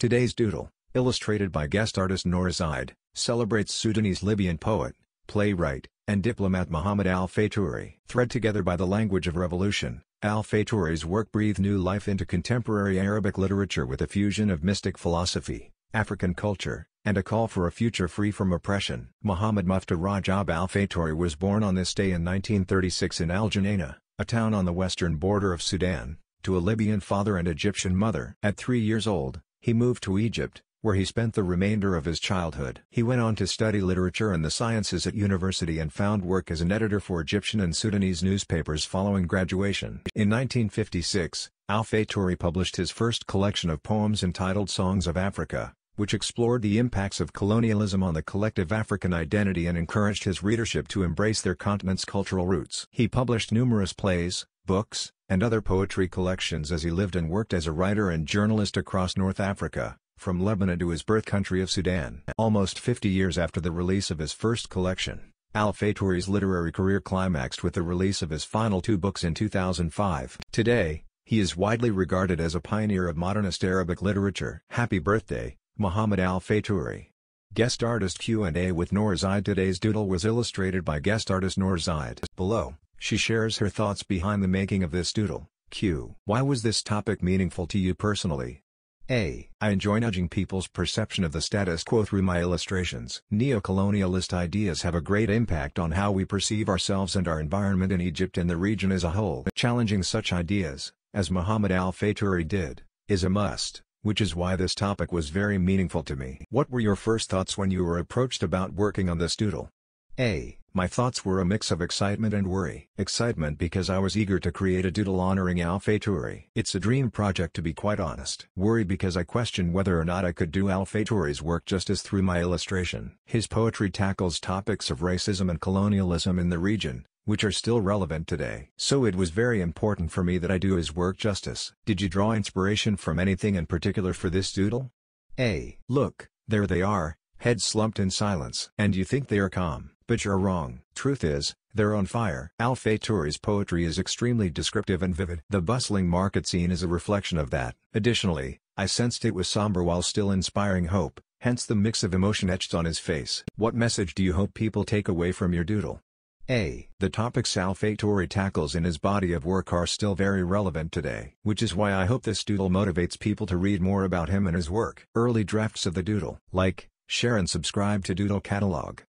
Today's doodle, illustrated by guest artist Nora Zeid, celebrates Sudanese Libyan poet, playwright, and diplomat Muhammad al-Fayturi. Thread together by the language of revolution, al-Fayturi's work breathed new life into contemporary Arabic literature with a fusion of mystic philosophy, African culture, and a call for a future free from oppression. Muhammad Muftah Rajab al-Fayturi was born on this day in 1936 in Al-Geneina, a town on the western border of Sudan, to a Libyan father and Egyptian mother. At three years old, he moved to Egypt, where he spent the remainder of his childhood. He went on to study literature and the sciences at university and found work as an editor for Egyptian and Sudanese newspapers following graduation. In 1956, Al-Fayturi published his first collection of poems entitled Songs of Africa, which explored the impacts of colonialism on the collective African identity and encouraged his readership to embrace their continent's cultural roots. He published numerous plays, books, and other poetry collections as he lived and worked as a writer and journalist across North Africa, from Lebanon to his birth country of Sudan. Almost 50 years after the release of his first collection, Al-Fayturi's literary career climaxed with the release of his final two books in 2005. Today, he is widely regarded as a pioneer of modernist Arabic literature. Happy birthday, Muhammad Al-Fayturi. Guest artist Q&A with Noor Zeid Today's doodle was illustrated by guest artist Noor Zeid. Below, she shares her thoughts behind the making of this doodle. Q. Why was this topic meaningful to you personally? A. I enjoy nudging people's perception of the status quo through my illustrations. Neo-colonialist ideas have a great impact on how we perceive ourselves and our environment in Egypt and the region as a whole. Challenging such ideas, as Muhammad al-Fayturi did, is a must, which is why this topic was very meaningful to me. What were your first thoughts when you were approached about working on this doodle? A. My thoughts were a mix of excitement and worry. Excitement because I was eager to create a doodle honoring al-Fayturi. It's a dream project to be quite honest. Worry because I questioned whether or not I could do al-Fayturi's work justice through my illustration. His poetry tackles topics of racism and colonialism in the region, which are still relevant today. So it was very important for me that I do his work justice. Did you draw inspiration from anything in particular for this doodle? A. Look, there they are, heads slumped in silence. And you think they are calm. But you're wrong. Truth is, they're on fire. Al-Fayturi's poetry is extremely descriptive and vivid. The bustling market scene is a reflection of that. Additionally, I sensed it was somber while still inspiring hope, hence the mix of emotion etched on his face. What message do you hope people take away from your doodle? A. The topics Al-Fayturi tackles in his body of work are still very relevant today. Which is why I hope this doodle motivates people to read more about him and his work. Early drafts of the doodle. Like, share and subscribe to Doodle Catalog.